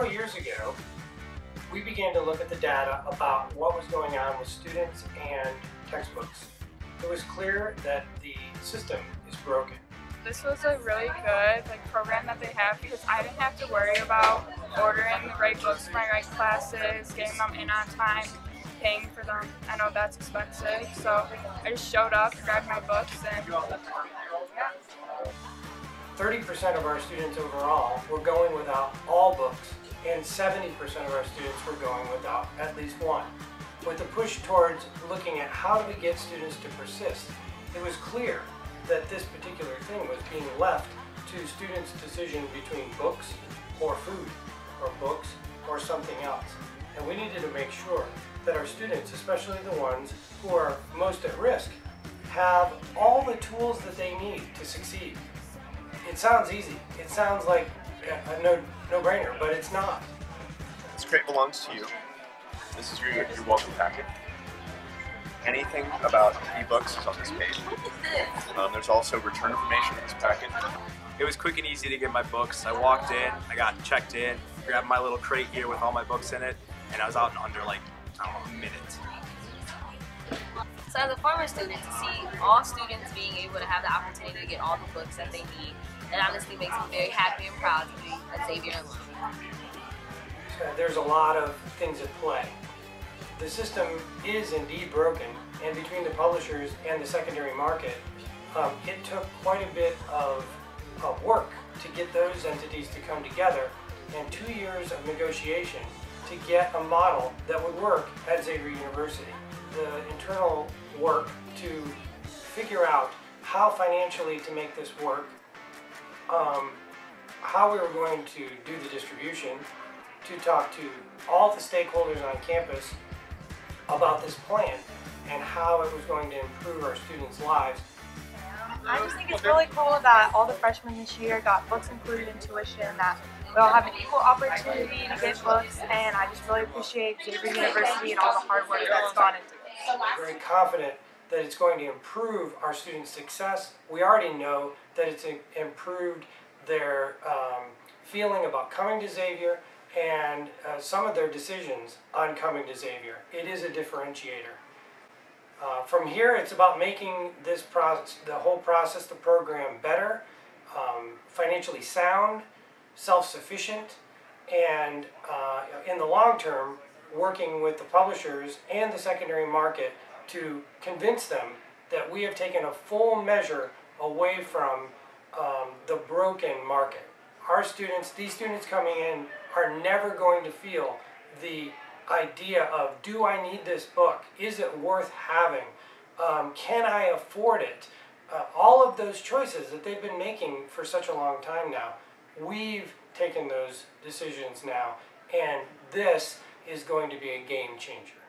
several years ago, we began to look at the data about what was going on with students and textbooks. It was clear that the system is broken. This was a really good like program that they have because I didn't have to worry about ordering the right books for my right classes, getting them in on time, paying for them. I know that's expensive, so I just showed up, grabbed my books, and 30% of our students overall were going without all books, and 70% of our students were going without at least one. With the push towards looking at how do we get students to persist, it was clear that this particular thing was being left to students' decision between books or food, or books or something else. And we needed to make sure that our students, especially the ones who are most at risk, have all the tools that they need to succeed. It sounds easy. It sounds like a no, no-brainer, but it's not. This crate belongs to you. This is your, your welcome packet. Anything about ebooks is on this page. Um, there's also return information in this packet. It was quick and easy to get my books. I walked in, I got checked in, grabbed my little crate here with all my books in it, and I was out in under like, I don't know, a minute. So as a former student, to see all students being able to have the opportunity to get all the books that they need, it honestly makes me very happy and proud to be a Xavier alum. There's a lot of things at play. The system is indeed broken, and between the publishers and the secondary market, um, it took quite a bit of, of work to get those entities to come together and two years of negotiation to get a model that would work at Xavier University. The internal work to figure out how financially to make this work, um, how we were going to do the distribution, to talk to all the stakeholders on campus about this plan and how it was going to improve our students' lives. I just think it's really cool that all the freshmen this year got books included in tuition, that we all have an equal opportunity to get books, and I just really appreciate Xavier University and all the hard work that's gone into it. I'm very confident that it's going to improve our students' success. We already know that it's improved their um, feeling about coming to Xavier and uh, some of their decisions on coming to Xavier. It is a differentiator. Uh, from here, it's about making this process, the whole process, the program better, um, financially sound, self-sufficient, and uh, in the long term, working with the publishers and the secondary market to convince them that we have taken a full measure away from um, the broken market. Our students, these students coming in, are never going to feel the idea of, do I need this book? Is it worth having? Um, can I afford it? Uh, all of those choices that they've been making for such a long time now, we've taken those decisions now, and this is going to be a game changer.